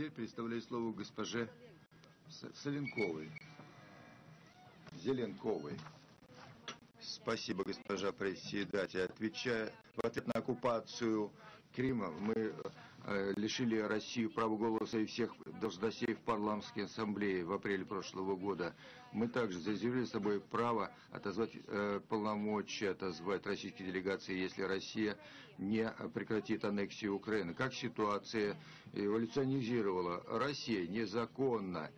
теперь представляю слово госпоже Соленковой. Зеленковой. Спасибо, госпожа председатель. Отвечая в ответ на оккупацию Крыма, мы э, лишили Россию права голоса и всех должностей в парламентской ассамблее в апреле прошлого года. Мы также заявили с собой право отозвать э, полномочия, отозвать российские делегации, если Россия не прекратит аннексию Украины. Как ситуация эволюционизировала? Россия незаконно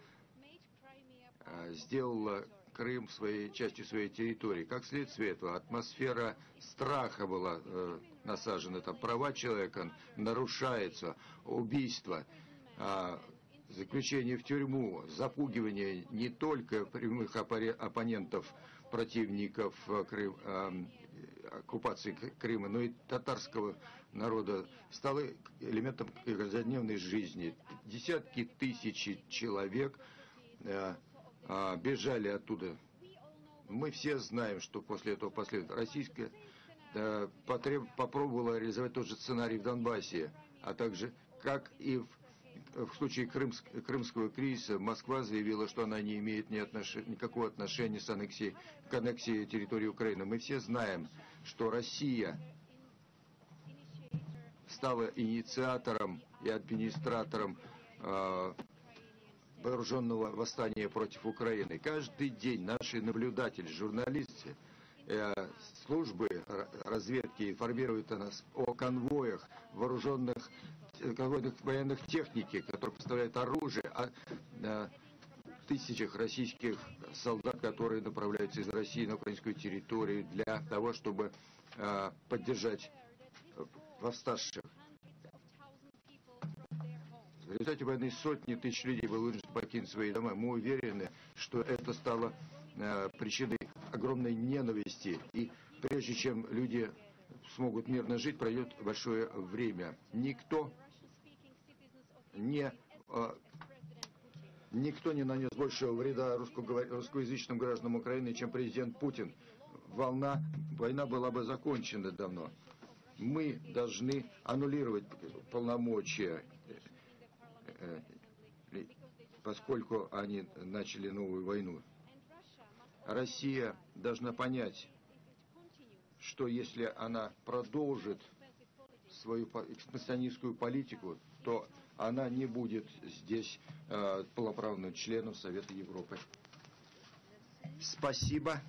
э, сделала Крым своей частью своей территории. Как следствие этого, атмосфера страха была э, насажена, там права человека нарушаются, убийства, э, заключение в тюрьму, запугивание не только прямых оппонентов, противников э, Крым, э, оккупации Крыма, но и татарского народа. Стало элементом каждодневной жизни. Десятки тысяч человек э, а, бежали оттуда. Мы все знаем, что после этого последует. Российская да, потреб, попробовала реализовать тот же сценарий в Донбассе, а также, как и в, в случае крымск, крымского кризиса, Москва заявила, что она не имеет ни отнош, никакого отношения с аннексией, к аннексии территории Украины. Мы все знаем, что Россия стала инициатором и администратором э, вооруженного восстания против Украины. Каждый день наши наблюдатели, журналисты, э, службы разведки информируют о нас о конвоях вооруженных конвойных военных техники, которые поставляют оружие, о, о тысячах российских солдат, которые направляются из России на украинскую территорию для того, чтобы э, поддержать восставших. В результате войны сотни тысяч людей были вынуждены покинуть свои дома. Мы уверены, что это стало э, причиной огромной ненависти. И прежде чем люди смогут мирно жить, пройдет большое время. Никто не... Э, Никто не нанес большего вреда русскоязычным гражданам Украины, чем президент Путин. Волна, война была бы закончена давно. Мы должны аннулировать полномочия поскольку они начали новую войну. Россия должна понять, что если она продолжит свою экспансионистскую политику, то она не будет здесь э, полноправным членом Совета Европы. Спасибо.